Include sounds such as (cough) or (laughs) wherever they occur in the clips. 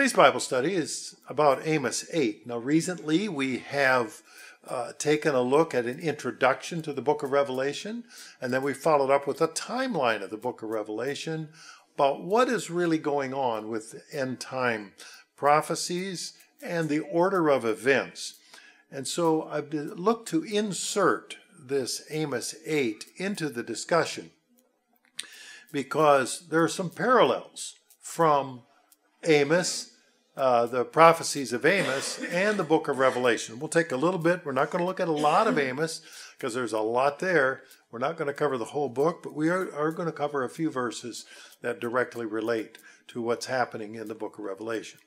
Today's Bible study is about Amos 8. Now, recently we have uh, taken a look at an introduction to the book of Revelation, and then we followed up with a timeline of the book of Revelation about what is really going on with end time prophecies and the order of events. And so I've looked to insert this Amos 8 into the discussion because there are some parallels from Amos, uh, the prophecies of Amos, and the book of Revelation. We'll take a little bit. We're not going to look at a lot of Amos because there's a lot there. We're not going to cover the whole book, but we are, are going to cover a few verses that directly relate to what's happening in the book of Revelation.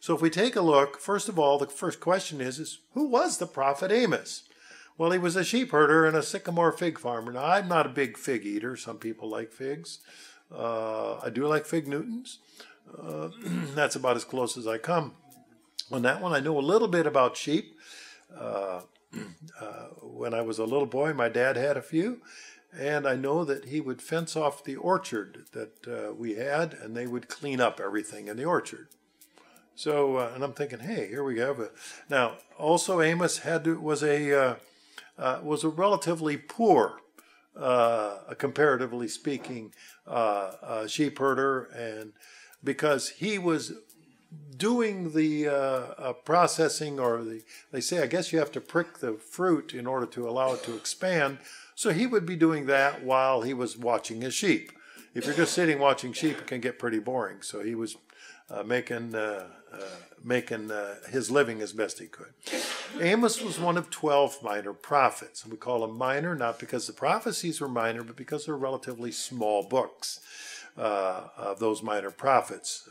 So if we take a look, first of all, the first question is, is who was the prophet Amos? Well, he was a sheep herder and a sycamore fig farmer. Now, I'm not a big fig eater. Some people like figs. Uh, I do like fig Newtons. Uh, (clears throat) that's about as close as I come on that one. I know a little bit about sheep. Uh, (clears throat) uh, when I was a little boy, my dad had a few, and I know that he would fence off the orchard that uh, we had, and they would clean up everything in the orchard. So, uh, and I'm thinking, hey, here we go. Now, also Amos had to, was a was a relatively poor uh, comparatively speaking, uh, sheep herder, and because he was doing the uh, uh, processing or the they say I guess you have to prick the fruit in order to allow it to expand. So he would be doing that while he was watching his sheep. If you're just sitting watching sheep, it can get pretty boring. So he was uh, making uh, uh, making uh, his living as best he could. Amos was one of twelve minor prophets, we call them minor not because the prophecies were minor, but because they're relatively small books uh, of those minor prophets,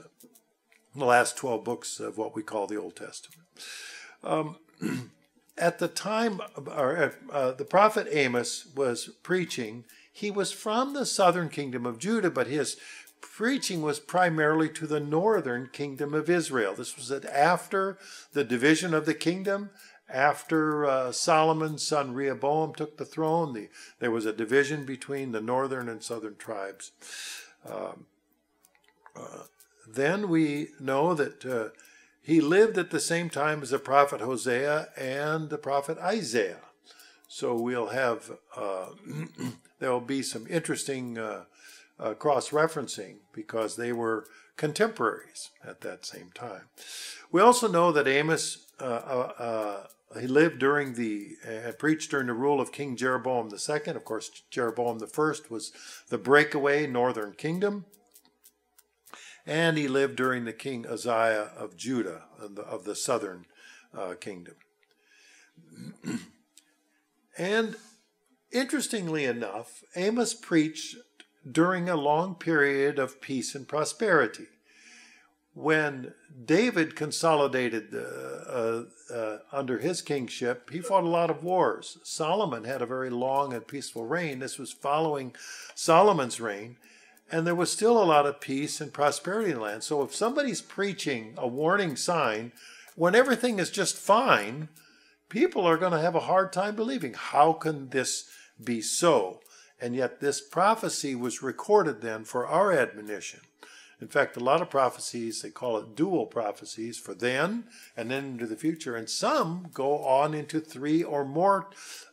the last 12 books of what we call the Old Testament. Um, (clears throat) at the time, or, uh, the prophet Amos was preaching. He was from the southern kingdom of Judah, but his preaching was primarily to the northern kingdom of Israel. This was after the division of the kingdom, after uh, Solomon's son Rehoboam took the throne. The, there was a division between the northern and southern tribes. Um, uh, then we know that uh, he lived at the same time as the prophet Hosea and the prophet Isaiah. So we'll have, uh, (clears throat) there will be some interesting uh, uh, cross referencing because they were contemporaries at that same time. We also know that Amos uh, he lived during the uh, preached during the rule of King Jeroboam II. Of course, Jeroboam I was the breakaway northern kingdom, and he lived during the King Uzziah of Judah of the, of the southern uh, kingdom. (clears throat) and interestingly enough, Amos preached during a long period of peace and prosperity when David consolidated uh, uh, under his kingship, he fought a lot of wars. Solomon had a very long and peaceful reign. This was following Solomon's reign, and there was still a lot of peace and prosperity in the land. So if somebody's preaching a warning sign when everything is just fine, people are going to have a hard time believing. How can this be so? And yet, this prophecy was recorded then for our admonition. In fact, a lot of prophecies, they call it dual prophecies for then and then into the future. And some go on into three or more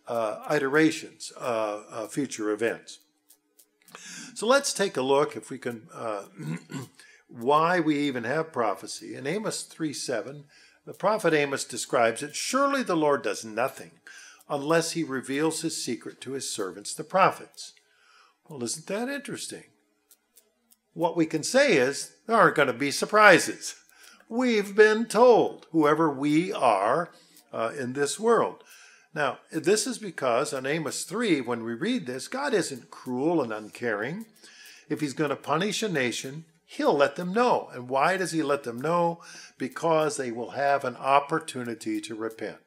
uh, iterations of uh, future events. So let's take a look, if we can, uh, (clears throat) why we even have prophecy. In Amos 3 7, the prophet Amos describes it Surely the Lord does nothing unless he reveals his secret to his servants, the prophets. Well, isn't that interesting? What we can say is there aren't going to be surprises. We've been told, whoever we are uh, in this world. Now, this is because on Amos 3, when we read this, God isn't cruel and uncaring. If he's going to punish a nation, he'll let them know. And why does he let them know? Because they will have an opportunity to repent.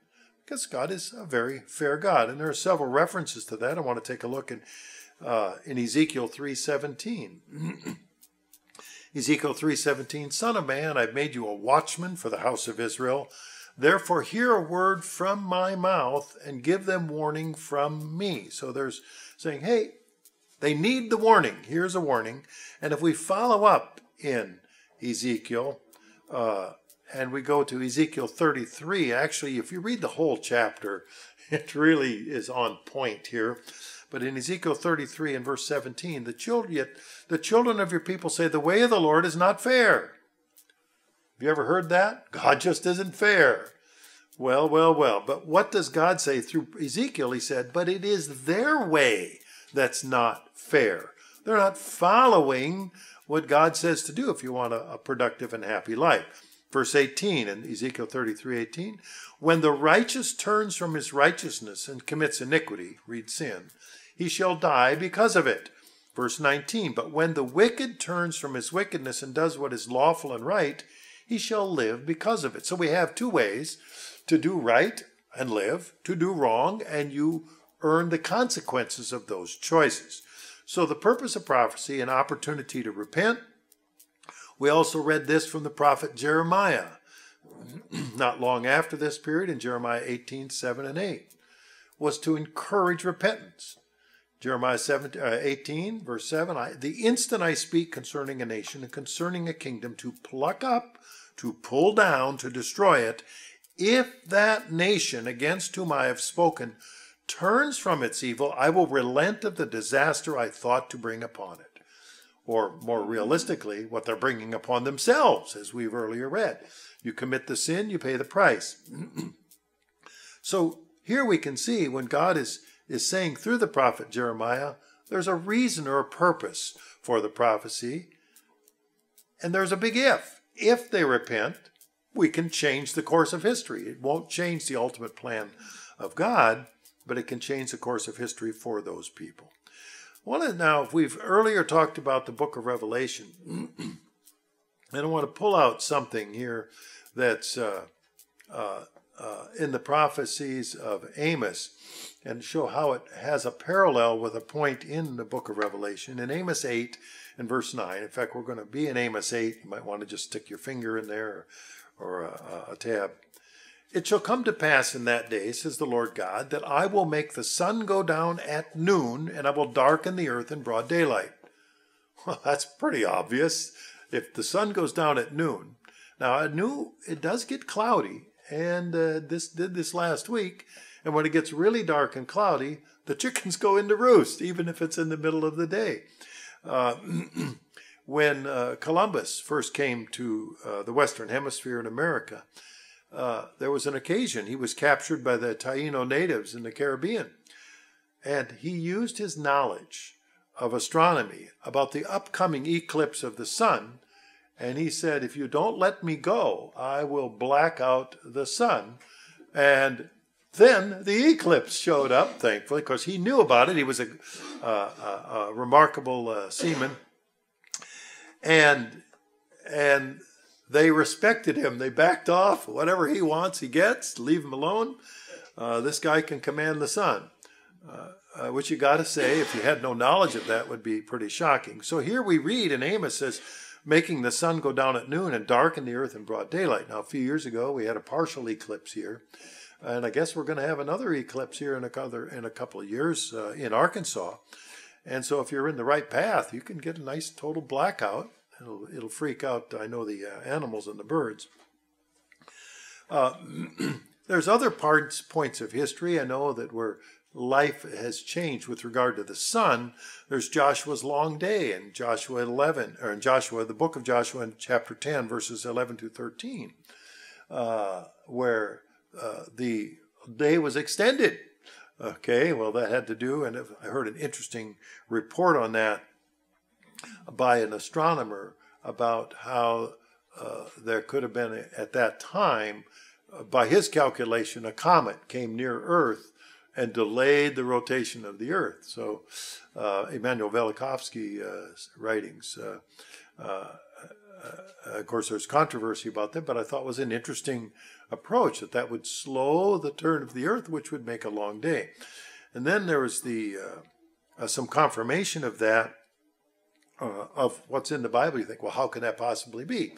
Because God is a very fair God. And there are several references to that. I want to take a look in, uh, in Ezekiel 3.17. (clears throat) Ezekiel 3:17 Son of man I've made you a watchman for the house of Israel therefore hear a word from my mouth and give them warning from me so there's saying hey they need the warning here's a warning and if we follow up in Ezekiel uh, and we go to Ezekiel 33. Actually, if you read the whole chapter, (laughs) it really is on point here. But in Ezekiel 33 and verse 17, the children, yet the children of your people say, The way of the Lord is not fair. Have you ever heard that? God just isn't fair. Well, well, well. But what does God say through Ezekiel? He said, But it is their way that's not fair. They're not following what God says to do if you want a, a productive and happy life. Verse 18 in Ezekiel 33 18, when the righteous turns from his righteousness and commits iniquity, read sin, he shall die because of it. Verse 19, but when the wicked turns from his wickedness and does what is lawful and right, he shall live because of it. So we have two ways to do right and live, to do wrong, and you earn the consequences of those choices. So the purpose of prophecy, an opportunity to repent. We also read this from the prophet Jeremiah, (clears throat) not long after this period in Jeremiah 18, 7 and 8, was to encourage repentance. Jeremiah 17, uh, 18, verse 7 I, The instant I speak concerning a nation and concerning a kingdom to pluck up, to pull down, to destroy it, if that nation against whom I have spoken turns from its evil, I will relent of the disaster I thought to bring upon it. Or more realistically, what they're bringing upon themselves, as we've earlier read. You commit the sin, you pay the price. (clears throat) so here we can see when God is is saying through the prophet Jeremiah, there's a reason or a purpose for the prophecy. And there's a big if. If they repent, we can change the course of history. It won't change the ultimate plan of God, but it can change the course of history for those people. Well, now, if we've earlier talked about the book of Revelation, (clears throat) and I want to pull out something here that's uh, uh, uh, in the prophecies of Amos and show how it has a parallel with a point in the book of Revelation. In Amos 8 and verse 9, in fact, we're going to be in Amos 8. You might want to just stick your finger in there or, or a, a tab. It shall come to pass in that day, says the Lord God, that I will make the sun go down at noon, and I will darken the earth in broad daylight. (laughs) Well, that's pretty obvious. If the sun goes down at noon, now at noon it does get cloudy, and uh, this did this last week. And when it gets really dark and cloudy, the chickens go into roost, even if it's in the middle of the day. Uh, (clears throat) when uh, Columbus first came to uh, the Western Hemisphere in America, uh, there was an occasion. He was captured by the Taino natives in the Caribbean. And he used his knowledge of astronomy about the upcoming eclipse of the sun. And he said, If you don't let me go, I will black out the sun. And then the eclipse showed up, thankfully, because he knew about it. He was a, uh, a, a remarkable uh, seaman. And, and they respected him. They backed off. Whatever he wants, he gets. Leave him alone. Uh, this guy can command the sun. Uh, uh, which you got to say, if you had no knowledge of that, would be pretty shocking. So here we read, and Amos says, making the sun go down at noon and darken the earth in broad daylight. Now, a few years ago, we had a partial eclipse here. And I guess we're going to have another eclipse here in a, other, in a couple of years uh, in Arkansas. And so if you're in the right path, you can get a nice total blackout. It'll, it'll freak out, I know, the uh, animals and the birds. Uh, (clears throat) there's other parts, points of history I know that where life has changed with regard to the sun. There's Joshua's long day in Joshua 11, or in Joshua, the book of Joshua in chapter 10, verses 11 to 13, uh, where uh, the day was extended. Okay, well, that had to do, and I heard an interesting report on that by an astronomer about how uh, there could have been, at that time, uh, by his calculation, a comet came near Earth and delayed the rotation of the Earth. So, uh, Immanuel Velikovsky uh, writings. Uh, of course, there's controversy about that, but I thought was an interesting approach that that would slow the turn of the earth, which would make a long day. And then there was the uh, uh, some confirmation of that uh, of what's in the Bible. You think, well, how can that possibly be?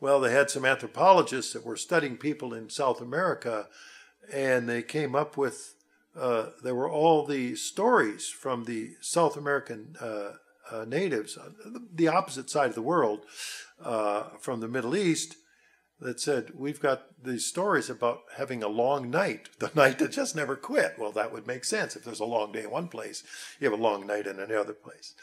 Well, they had some anthropologists that were studying people in South America, and they came up with uh, there were all the stories from the South American uh, uh, natives, the opposite side of the world, from the Middle East that said, We've got these stories about having a long night, the (laughs) night that just never quit. Well, that would make sense. If there's a long day in one place, you have a long night in another place.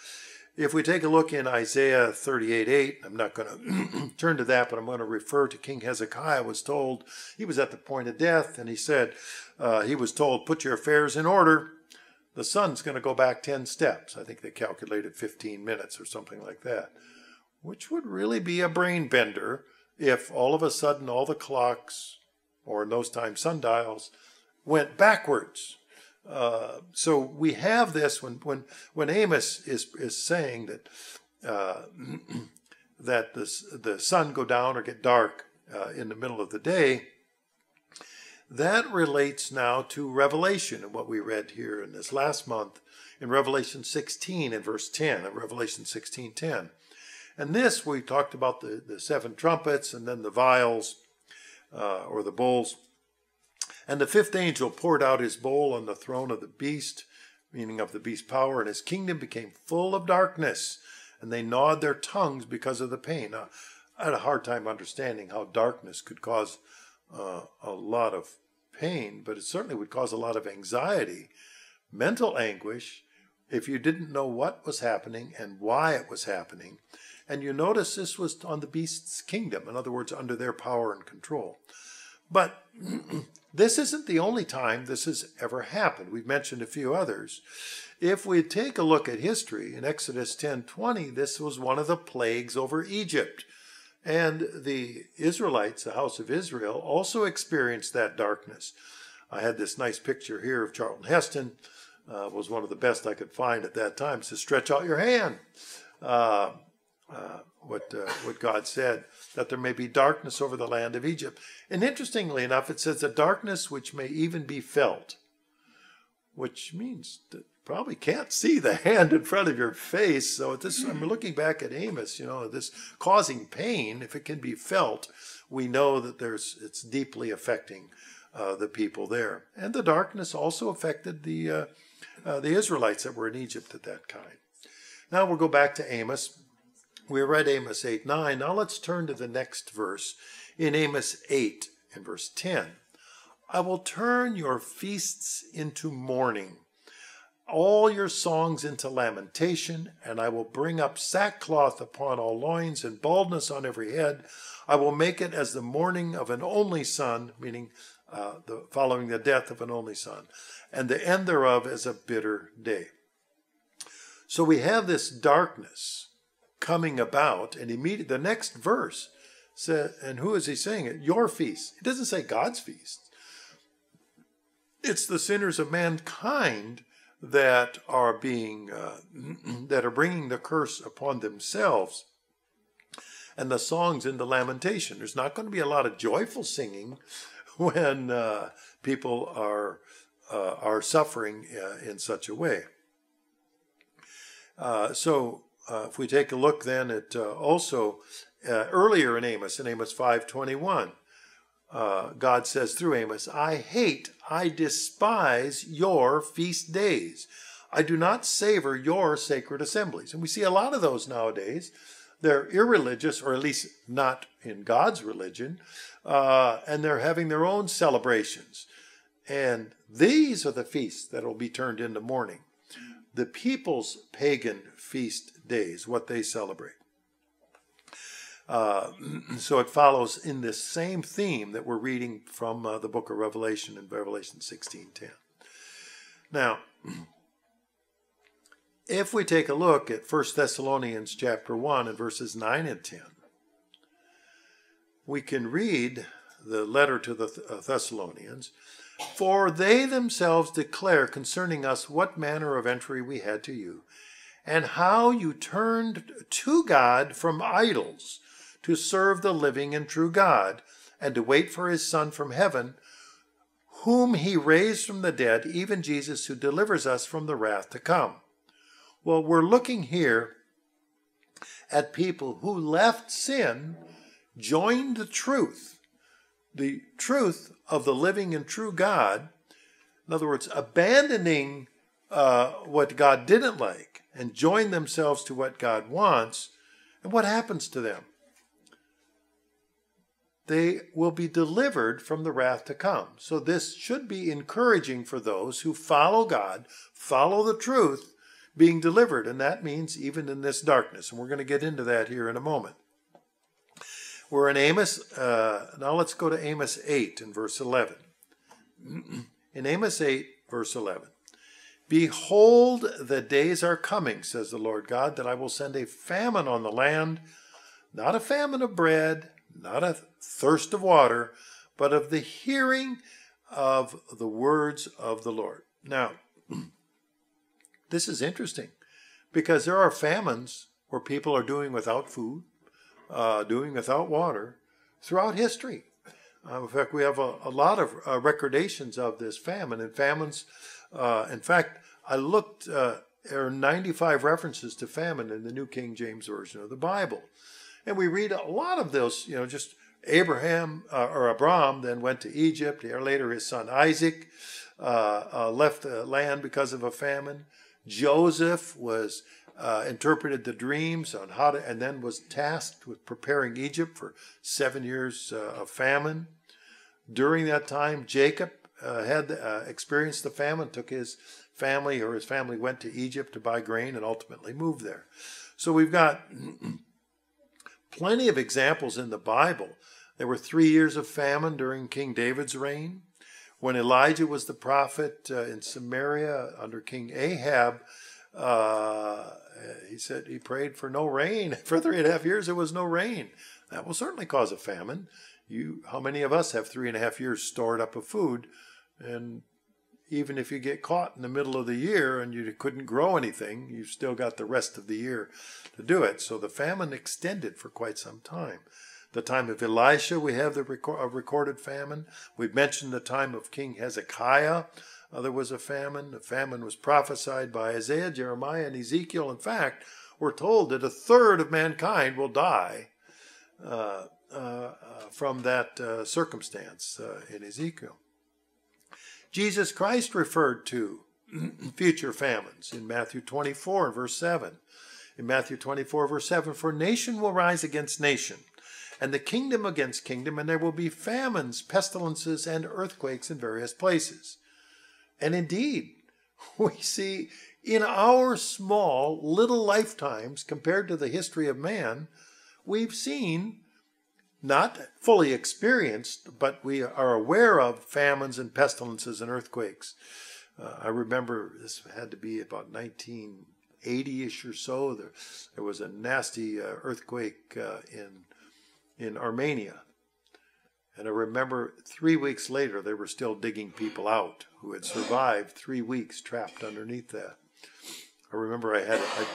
If we take a look in Isaiah 38 8, I'm not going to (clears throat) turn to that, but I'm going to refer to King Hezekiah was told, he was at the point of death, and he said, uh, he was told, put your affairs in order. The sun's going to go back 10 steps. I think they calculated 15 minutes or something like that, which would really be a brain bender if all of a sudden all the clocks, or in those times sundials, went backwards. Uh, so we have this when when when Amos is is saying that uh, (clears throat) that the the sun go down or get dark uh, in the middle of the day. That relates now to Revelation and what we read here in this last month in Revelation 16 and verse 10 of Revelation 16:10. And this, we talked about the, the seven trumpets and then the vials uh, or the bowls. And the fifth angel poured out his bowl on the throne of the beast, meaning of the beast's power, and his kingdom became full of darkness, and they gnawed their tongues because of the pain. I had a hard time understanding how darkness could cause uh, a lot of pain, but it certainly would cause a lot of anxiety, mental anguish, if you didn't know what was happening and why it was happening. And you notice this was on the beast's kingdom, in other words, under their power and control. But (clears throat) this isn't the only time this has ever happened. We've mentioned a few others. If we take a look at history in Exodus 10:20, this was one of the plagues over Egypt. And the Israelites, the house of Israel, also experienced that darkness. I had this nice picture here of Charlton Heston. Uh, was one of the best I could find at that time. It says, "Stretch out your hand." Uh, uh, what uh, what God said that there may be darkness over the land of Egypt. And interestingly enough, it says a darkness which may even be felt, which means that probably can't see the (laughs) hand in front of your face. So at this, I'm looking back at Amos. You know, this causing pain, if it can be felt, we know that there's it's deeply affecting uh, the people there. And the darkness also affected the uh, uh, the Israelites that were in Egypt at that time. Now we'll go back to Amos. We read Amos 8 9. Now let's turn to the next verse in Amos 8 and verse 10. I will turn your feasts into mourning, all your songs into lamentation, and I will bring up sackcloth upon all loins and baldness on every head. I will make it as the mourning of an only son, meaning uh, the, following the death of an only son, and the end thereof as a bitter day. So we have this darkness coming about. And immediately the next verse says, and who is he saying it? Your feast. It doesn't say God's feast. It's the sinners of mankind that are being uh, (clears throat) that are bringing the curse upon themselves and the songs in the lamentation there's not going to be a lot of joyful singing (laughs) when uh, people are uh, are suffering uh, in such a way uh, so uh, if we take a look then at uh, also uh, earlier in Amos, in Amos 5:21, uh, God says through Amos, "I hate, I despise your feast days. I do not savor your sacred assemblies." And we see a lot of those nowadays. They're irreligious, or at least not in God's religion, uh, and they're having their own celebrations. And these are the feasts that will be turned into mourning the people's pagan feast days, what they celebrate. Uh, (clears throat) so it follows in this same theme that we're reading from uh, the book of Revelation in Revelation 16:10. Now, (clears throat) if we take a look at 1 Thessalonians chapter 1 and verses 9 and 10, we can read the letter to the uh, Thessalonians for they themselves declare concerning us what manner of entry we had to you, and how you turned to God from idols to serve the living and true God, and to wait for his Son from heaven, whom he raised from the dead, even Jesus, who delivers us from the wrath to come. Well, we're looking here at people who left sin, joined the truth, the truth of the living and true God, in other words, abandoning uh, what God didn't like and join themselves to what God wants, and what happens to them? they will be delivered from the wrath to come. So this should be encouraging for those who follow God, follow the truth, being delivered. And that means even in this darkness. And we're going to get into that here in a moment. We're in Amos. Uh, now let's go to Amos 8 and verse 11. (clears throat) In Amos 8, verse 11. Behold, the days are coming, says the Lord God, that I will send a famine on the land, not a famine of bread, not a thirst of water, but of the hearing of the words of the Lord. Now, (clears throat) this is interesting because there are famines where people are doing without food, uh, doing without water throughout history. Uh, in fact, we have a, a lot of uh, recordations of this famine and famines. Uh, in fact, I looked, uh, there are 95 references to famine in the New King James Version of the Bible. And we read a lot of those, you know, just Abraham uh, or Abram then went to Egypt. Later, his son Isaac uh, uh, left the land because of a famine. Joseph was uh, interpreted the dreams on how to, and then was tasked with preparing Egypt for seven years uh, of famine. During that time, Jacob uh, had experienced the famine, took his family or his family went to Egypt to buy grain and ultimately moved there. So we've got (clears throat) plenty of examples in the Bible. There were three years of famine during King David's reign. When Elijah was the prophet uh, in Samaria under King Ahab, uh, he said he prayed for no rain. (laughs) For three and a half years, there was no rain. That will certainly cause a famine. You, how many of us have three and a half years stored up of food, and even if you get caught in the middle of the year and you couldn't grow anything, you've still got the rest of the year to do it. So the famine extended for quite some time. The time of Elisha, we have the record, recorded famine. We've mentioned the time of King Hezekiah. Uh, there was a famine. The famine was prophesied by Isaiah, Jeremiah, and Ezekiel. In fact, we're told that a third of mankind will die uh, uh, uh from that uh, circumstance uh, in Ezekiel. Jesus Christ referred to (clears throat) future famines in Matthew 24 and verse 7. In Matthew 24, verse 7, for nation will rise against nation, and the kingdom against kingdom, and there will be famines, pestilences, and earthquakes in various places. And indeed, (laughs) we see in our small little lifetimes compared to the history of man, we've seen not fully experienced, but we are aware of famines and pestilences and earthquakes. Uh, I remember this had to be about 1980-ish or so. There, there was a nasty uh, earthquake uh, in in Armenia, and I remember three weeks later they were still digging people out who had survived three weeks trapped underneath that. I remember I had I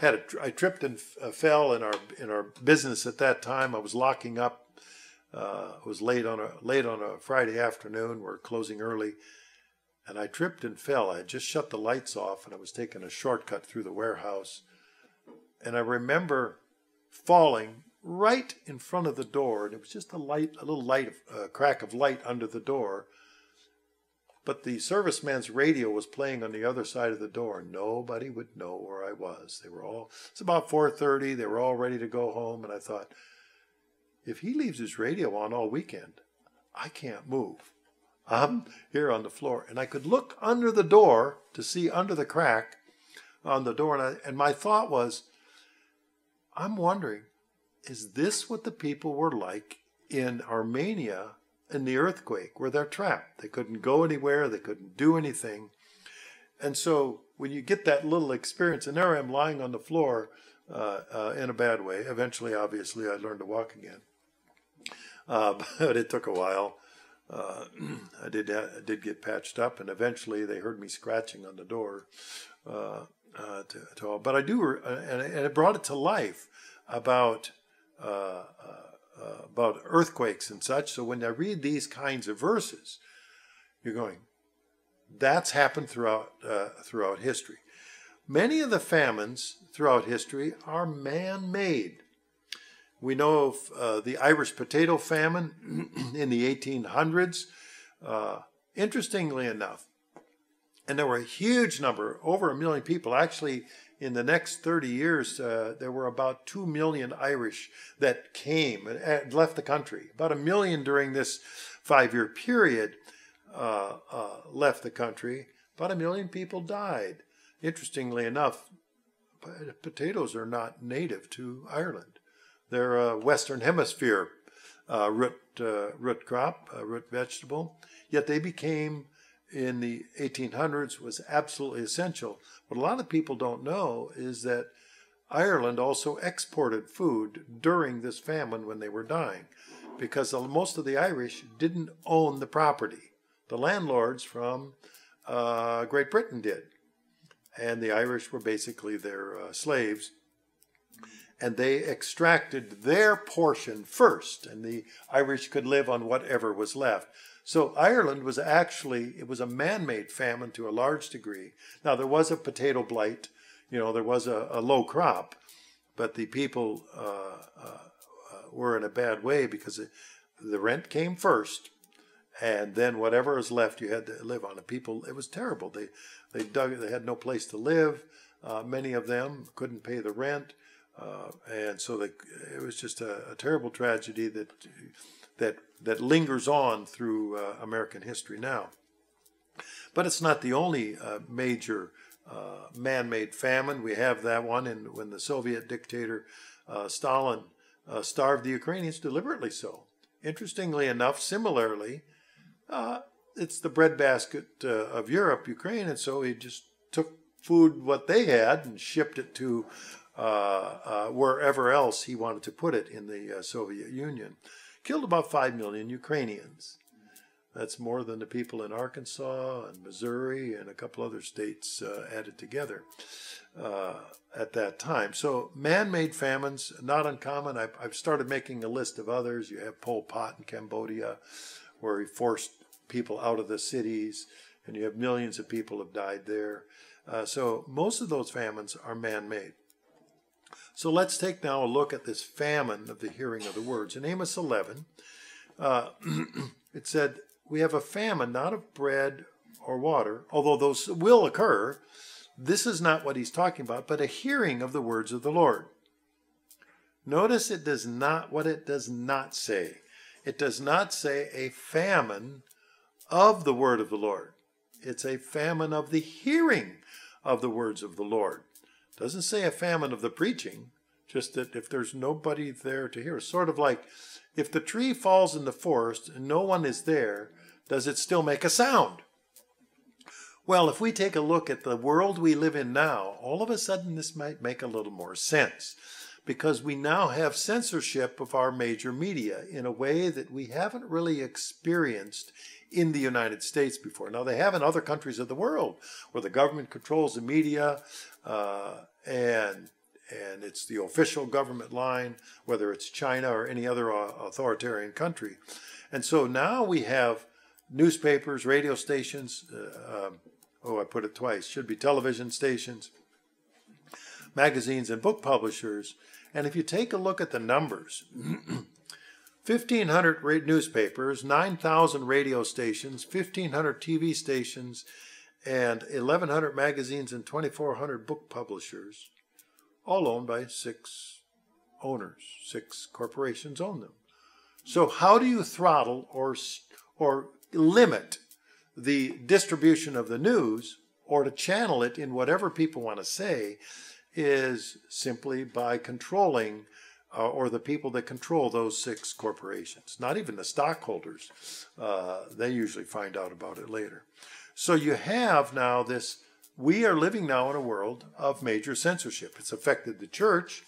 had a, I tripped and uh, fell in our in our business at that time. I was locking up. Uh, it was late on a late on a Friday afternoon. We're closing early, and I tripped and fell. I had just shut the lights off, and I was taking a shortcut through the warehouse. And I remember falling right in front of the door, and it was just a light, a little light, uh, crack of light under the door but the serviceman's radio was playing on the other side of the door. Nobody would know where I was. They were all, it's about 4.30. They were all ready to go home. And I thought, if he leaves his radio on all weekend, I can't move. I'm here on the floor. And I could look under the door to see under the crack on the door. And, I, and my thought was, I'm wondering, is this what the people were like in Armenia in the earthquake where they're trapped. They couldn't go anywhere, they couldn't do anything. And so when you get that little experience, and there I am lying on the floor uh, uh, in a bad way. Eventually, obviously, I learned to walk again. Uh, (laughs) but it took a while. Uh, (clears throat) I did I did get patched up, and eventually they heard me scratching on the door. Uh, uh, to, to, but I do, and, it brought it to life about uh, about earthquakes and such. So when I read these kinds of verses, you're going, that's happened throughout uh, throughout history. Many of the famines throughout history are man-made. We know of uh, the Irish potato famine (clears throat) in the 1800s. Uh, interestingly enough, and there were a huge number, over a million people actually in the next 30 years, uh, there were about 2 million Irish that came and left the country. About a million during this five year period uh, uh, left the country. About a million people died. Interestingly enough, potatoes are not native to Ireland. They're a Western Hemisphere uh, root, uh, root crop, root vegetable. Yet they became in the 1800s was absolutely essential. What a lot of people don't know is that Ireland also exported food during this famine when they were dying because most of the Irish didn't own the property. The landlords from uh, Great Britain did. And the Irish were basically their uh, slaves. And they extracted their portion first, and the Irish could live on whatever was left. So Ireland was actually, it was a man-made famine to a large degree. Now there was a potato blight, you know, there was a, a low crop, but the people uh, uh, were in a bad way because it, the rent came first, and then whatever was left you had to live on The People, it was terrible. They they dug, they had no place to live. Uh, many of them couldn't pay the rent, uh, and so they, it was just a, a terrible tragedy that that that lingers on through uh, American history now. But it's not the only uh, major uh, man-made famine. We have that one in when the Soviet dictator uh, Stalin uh, starved the Ukrainians deliberately so. Interestingly enough, similarly, uh, it's the breadbasket of Europe, Ukraine, and so he just took food what they had and shipped it to wherever else he wanted to put it in the Soviet Union killed about 5 million Ukrainians. That's more than the people in Arkansas and Missouri and a couple other states uh, added together uh, at that time. So, man made famines, not uncommon. I've, I've, started making a list of others. You have Pol Pot in Cambodia, where he forced people out of the cities, and you have millions of people have died there. Uh, so, most of those famines are man made. So let's take now a look at this famine of the hearing of the words. In Amos 11, uh, (clears throat) it said, We have a famine not of bread or water, although those will occur. This is not what he's talking about, but a hearing of the words of the Lord. Notice it does not what it does not say. It does not say a famine of the word of the Lord. It's a famine of the hearing of the words of the Lord. Doesn't say a famine of the preaching, just that if there's nobody there to hear. Sort of like if the tree falls in the forest and no one is there, does it still make a sound? Well, if we take a look at the world we live in now, all of a sudden this might make a little more sense because we now have censorship of our major media in a way that we haven't really experienced in the United States before. Now, they have in other countries of the world where the government controls the media uh, and and it's the official government line, whether it's China or any other uh, authoritarian country. And so now we have newspapers, radio stations, uh, um, oh, I put it twice, should be television stations, magazines, and book publishers. And if you take a look at the numbers, (clears throat) 1,500 newspapers, 9,000 radio stations, 1,500 TV stations, and 1,100 magazines and 2,400 book publishers, all owned by six owners. Six corporations own them. So how do you throttle or, or limit the distribution of the news or to channel it in whatever people want to say is simply by controlling uh, or the people that control those six corporations. Not even the stockholders. Uh, they usually find out about it later. So you have now this, we are living now in a world of major censorship. It's affected the church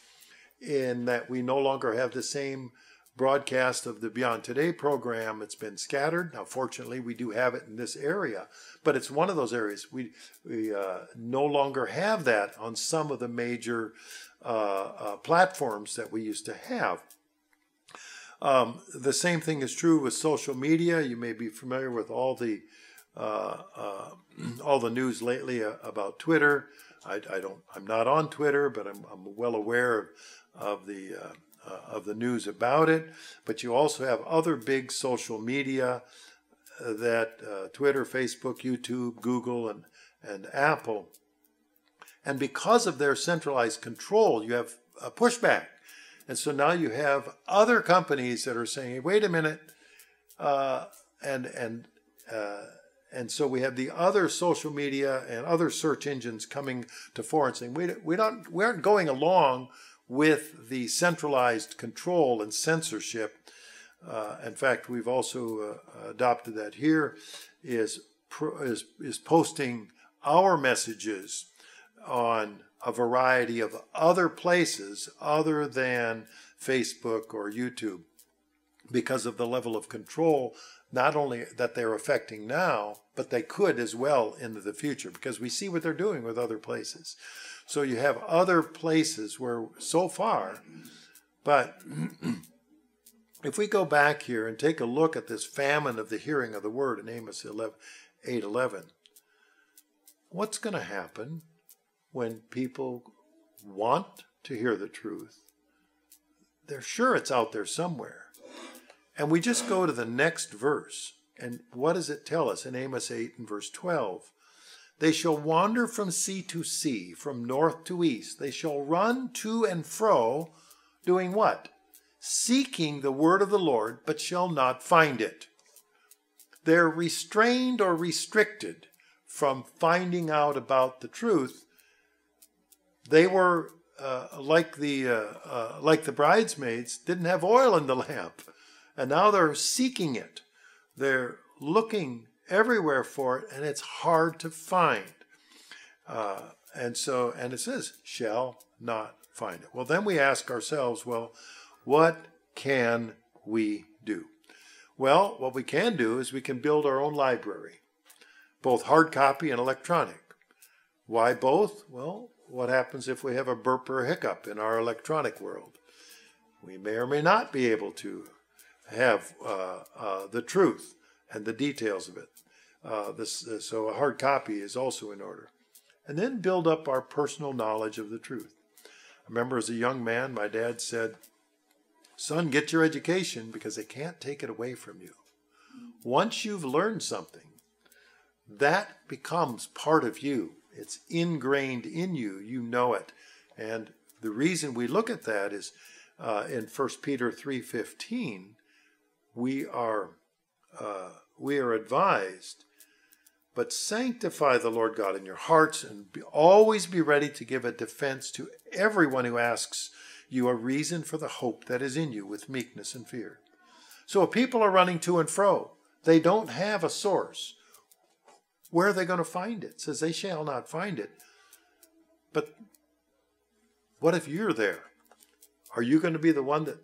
in that we no longer have the same broadcast of the Beyond Today program. It's been scattered. Now, fortunately, we do have it in this area, but it's one of those areas we, we uh, no longer have that on some of the major uh, uh, platforms that we used to have. Um, the same thing is true with social media. You may be familiar with all the all the news lately uh, about Twitter. I, I, don't. I'm not on Twitter, but I'm, I'm well aware of, of the uh, of the news about it. But you also have other big social media that Twitter, Facebook, YouTube, Google, and and Apple And because of their centralized control, you have a pushback. And so now you have other companies that are saying, hey, wait a minute. Uh, and, and, uh, and so we have the other social media and other search engines coming to fore and saying, we, we, don't, we aren't going along with the centralized control and censorship. Uh, in fact, we've also uh, adopted that here is, is, is posting our messages on a variety of other places other than Facebook or YouTube because of the level of control not only that they're affecting now, but they could as well into the future because we see what they're doing with other places. So you have other places where so far, but (clears throat) if we go back here and take a look at this famine of the hearing of the word in Amos 11, 8 11, what's going to happen when people want to hear the truth? They're sure it's out there somewhere. And we just go to the next verse. And what does it tell us in Amos 8 and verse 12? They shall wander from sea to sea, from north to east. They shall run to and fro, doing what? Seeking the word of the Lord, but shall not find it. They're restrained or restricted from finding out about the truth. They were uh, like the uh, uh, like the bridesmaids didn't have oil in the (laughs) lamp, and now they're seeking it. They're looking everywhere for it, and it's hard to find. Uh, and so, and it says, shall not find it. Well, then we ask ourselves, well, what can we do? Well, what we can do is we can build our own library, both hard copy and electronic. Why both? Well, what happens if we have a burp or a hiccup in our electronic world? We may or may not be able to have uh, uh, the truth and the details of it. Uh, this, uh, so a hard copy is also in order. And then build up our personal knowledge of the truth. I remember as a young man, my dad said, Son, get your education because they can't take it away from you. Once you've learned something, that becomes part of you. It's ingrained in you. You know it. And the reason we look at that is uh, in 1 Peter 3.15, we are, uh, we are advised but sanctify the Lord God in your hearts and be, always be ready to give a defense to everyone who asks you a reason for the hope that is in you with meekness and fear. So if people are running to and fro, they don't have a source. Where are they going to find it? it says they shall not find it. But what if you're there? Are you going to be the one that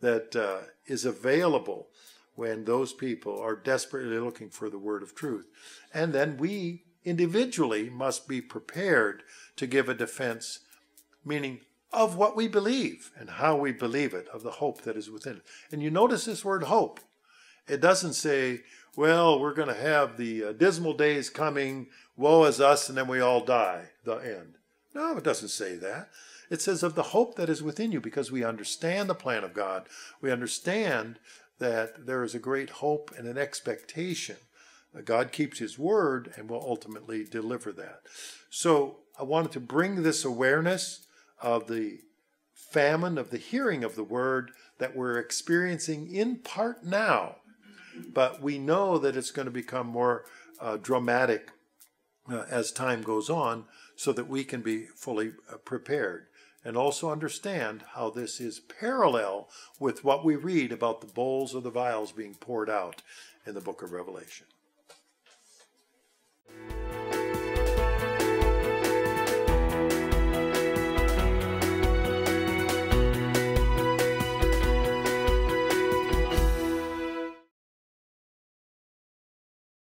that uh, is available when those people are desperately looking for the word of truth. And then we individually must be prepared to give a defense, meaning of what we believe and how we believe it, of the hope that is within it. And you notice this word hope. It doesn't say, well, we're going to have the uh, dismal days coming, woe is us, and then we all die, the end. No, it doesn't say that. It says of the hope that is within you because we understand the plan of God. We understand that there is a great hope and an expectation. God keeps his word and will ultimately deliver that. So I wanted to bring this awareness of the famine of the hearing of the word that we're experiencing in part now, but we know that it's going to become more uh, dramatic uh, as time goes on so that we can be fully uh, prepared and also understand how this is parallel with what we read about the bowls or the vials being poured out in the book of Revelation.